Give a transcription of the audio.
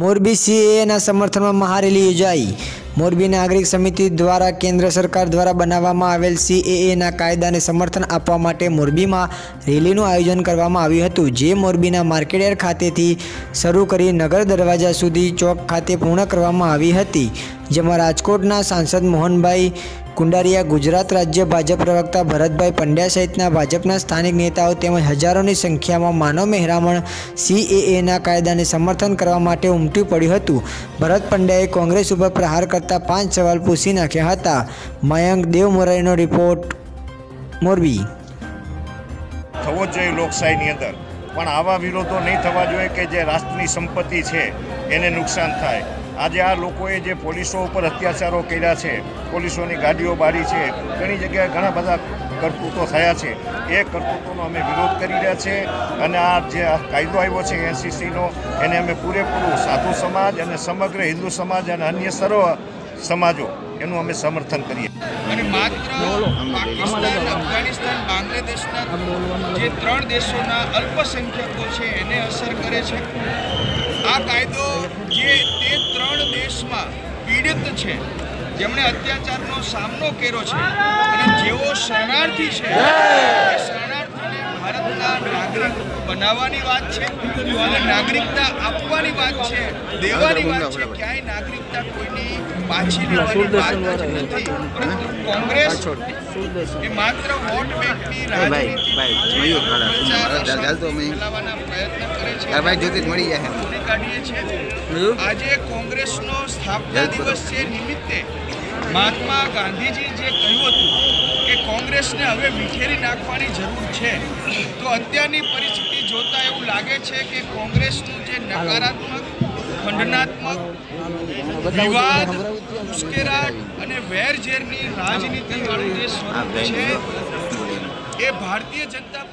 મોરબી સીએએના સમર્થનમાં મહારેલી યોજાઈ. મોરબી નાગરિક સમિતિ દ્વારા કેન્દ્ર સરકાર દ્વારા બનાવવામાં આવેલ સીએએના કાયદાને સમર્થન આપવા માટે મોરબીમાં રેલીનું આયોજન કરવામાં આવ્યું હતું, જે મોરબીના માર્કેટયાર્ડ ખાતેથી શરૂ કરી નગર દરવાજા સુધી ચોક ખાતે પૂર્ણ કરવામાં આવી હતી. જેમાં રાજકોટના સાંસદ મોહનભાઈ કુંડારિયા, ગુજરાત રાજ્ય ભાજપ પ્રવક્તા ભરતભાઈ પંડ્યા સહિતના ભાજપના સ્થાનિક નેતાઓ તેમજ હજારોની સંખ્યામાં માનવ મહેરામણ સીએએના કાયદાને સમર્થન કરવા માટે ઉમટી પડ્યું હતું. ભરત પંડ્યાએ કોંગ્રેસ ઉપર પ્રહાર કરતા પાંચ સવાલ પૂછી નાખ્યા હતા. મયંક દેવમોરારીનો રિપોર્ટ, મોરબી. થવો જ જોઈએ લોકશાહીની અંદર. પણ આવા વિરોધો નહીં થવા જોઈએ કે જે રાષ્ટ્રની સંપત્તિ છે, એને નુકસાન થાય. આજે આ લોકોએ જે પોલીસો ઉપર અત્યાચારો કર્યા છે, પોલીસોની ગાડીઓ બાળી છે, ઘણી જગ્યાએ ઘણા બધા કરતૂતો થયા છે. એ કરતૂતોનો અમે વિરોધ કરી રહ્યા છે અને આ જે કાયદો આવ્યો છે એનસીસીનો, એને અમે પૂરેપૂરું સાધુ સમાજ અને સમગ્ર હિન્દુ સમાજ અને અન્ય સર્વ સમાજો એનું અમે સમર્થન કરીએ અને માત્ર પાકિસ્તાન, અફઘાનિસ્તાન, બાંગ્લાદેશના જે ત્રણ દેશોના અલ્પસંખ્યકો છે, એને અસર કરે છે. આ કાયદો જે તે ત્રણ દેશમાં પીડિત છે, જેમણે અત્યાચારનો સામનો કર્યો છે, અને જેઓ શરણાર્થી છે, એ શરણાર્થીને ભારતના નાગરિક બનાવવાની વાત છે અને નાગરિકતા આપવાની વાત છે દેવાની વાત છે ક્યાંય નાગરિકતા કોઈની પાછી લેવાની વાત નથી. પરંતુ કોંગ્રેસ એ માત્ર વોટ બેંકની રાજનીતિ ફેલાવવાના પ્રયત્ન કરે છે. ભાઈ જ્યોતિષ મળી જાય. કાઢીએ છીએ. આજે કોંગ્રેસનો સ્થાપના દિવસ છે નિમિત્તે. મહાત્મા ગાંધીજી જે કહ્યું હતું કે કોંગ્રેસને હવે વિખેરી નાખવાની જરૂર છે, તો અત્યારની પરિસ્થિતિ જોતા એવું લાગે છે કે કોંગ્રેસનું જે નકારાત્મક, ખંડનાત્મક, વિવાદ, ઉશ્કેરાટ અને વેરઝેરની રાજનીતિવાળું જે સ્વરૂપ છે, એ ભારતીય જનતા